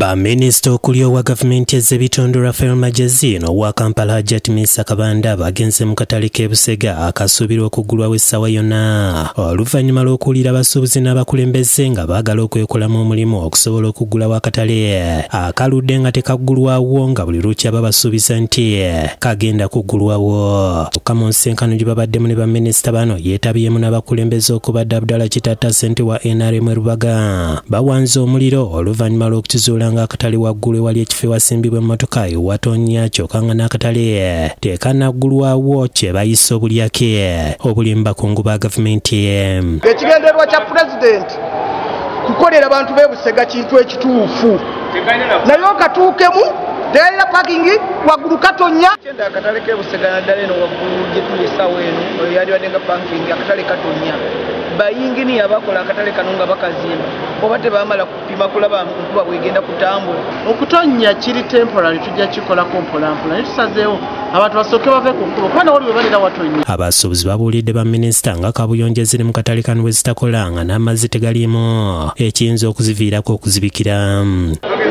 baminisita okuli owa gavumenti ez'ebitundu rafael magezino owa kampala hajat misa kabanda bagenze mu katale k'e busega akasuubirwa okuggulwawo essaawa yonna. Oluvannyuma lw'okuwulira abasuubuzi n'abakulembeze nga baagala okwekolamu omulimu okusobola okuggulawo akatale akaludde nga tekaggulwawo nga buli lukya basuubiza nti kagenda kuggulwawo. Kyokka mu nsenkano gye babaddemu ne baminisita bano yeetabyemu n'abakulembeze okubadde abdala kitata ssente wa nrm rubaga. Bawanze omuliro oluvannyuma lw'okukizuula okuzuula ng'akatale waggulu ewali ekifo ewasimbibwa emmotoka ewatonya kyokka nga n'akatale tekanaggulwawo kye bayisa obulyake obuli mu bakungu ba gavumenti ekigendererwa kya pulezidenti kukolera bantu bebusega kintu ekituufu. Naye okatuukemu teyalina pakingi waggulu katonya kyenda akatale kebusega naddala eno waggulu gyetulisawo eno oyo yalibadde nga pakingi akatale katonya bayinginiya bakola akatale kano nga bakazimba. Oba tebamala kupima kulaba nkuba bwegenda kutambula. Okutonya kiri temporary tujja kikolako mpolampola. Naye tusazeewo abantu basooke bave ku nkuba. Kuba nawoli webalira watonya abasuubuzi babuulidde baminisita nga kabuyonjo eziri mu katale kano bwe zitakola nga n'amazzi tegaliimu. Ekiyinza okuziviirako okuzibikira.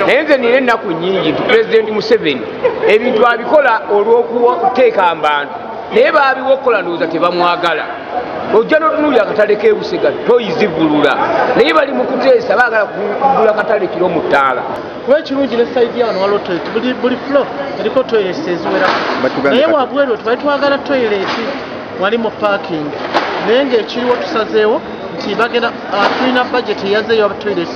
Naye nze nina ennaku nyingi nti pulezidenti museveni. Ebintu abikola olw'okuteeka mbantu naye baabiwa okukola ndowooza tebamwagala ojja notunuulya akatale kebusega toyizivulula naye bali mu kuteesa baagala kugula katale kiro mu ttaala. Kuba ekirungi ne saidi yano waliwo toilet buli flo eriko toilet eziwerako naye wabweru tubali twagala toilet wali mu parking. Naye ngaekiriwo tusazeewo nti bagenda tulina budget eyazeeyo aba toilets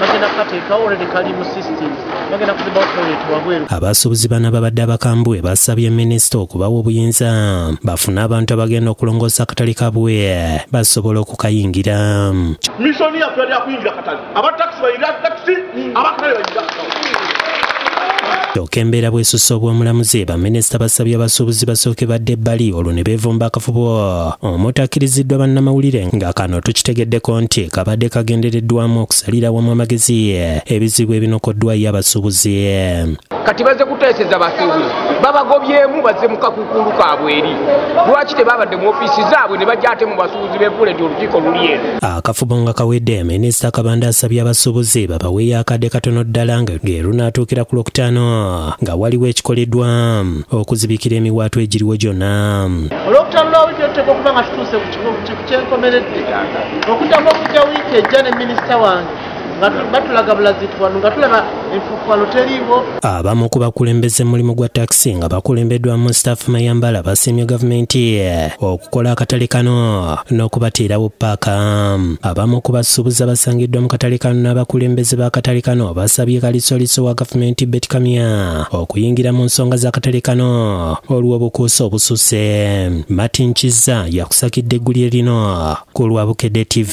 bagenda kateekawo olredi kali mu systems bagenda kuzibawo toilet wabweru abasuubuzi bana babadde abakambwe basabye minisita okubawa obuyinza. Bafune abantu abagenda okulongoosa akatale kabwe basobole okukayingira. Misoni yaffe yali yakuyingira katale abataxi bayingira takisi abakatale bayingira kyokka embeera bwesusa obw'omulamuzi baminisita basabye abasuubuzi basooke badde ebbali olwo ne beevumba akafubo omutakkiriziddwa bannamawulire nga kano tukitegeddeko nti kabadde kagendereddwamu okusalira wamu amagezi ebizibu ebinokoddwayo abasuubuzi. Kati bazze kuteeseza basuubuzi babagobyemu bazze mu kakukulu kaabwe eri. Lwaki tebabadde mu ofiisi zaabwe ne bajja ate mu basuubuzi bevuule nti olukiiko luli eno? Akafubo nga kawedde minisita kabanda asabye abasuubuzi babaweeyo akadde katono ddala ng'erunaatuukira ku lwokutaano nga waliwo ekikoleddwa okuzibikira emiwaatwa egiriwo gyonna. Olwokutaano lwa wiiki otuteeka okuba nga tutuuse ku kyenkomeredde okuddamu okujja wiiki ejja ne minisita wange batulaga bulazitwano nga tulaba enfukwano teriiwo. Abamu ku bakulembeze mulimu gwa takisi nga bakulembeddwamu staafu mayambala basiimye gavumenti okukola akatale kano n'okubateerawo paaka abamu ku basuubuzi abasangiddwa mu katale kano n'abakulembeze b'akatale kano basabye kalisoliso wa gavumenti betikamiya okuyingira mu nsonga z'akatale kano olw'obukuusa obususe martin kiza yakusakidde eggulye lino ku lwabukedde tv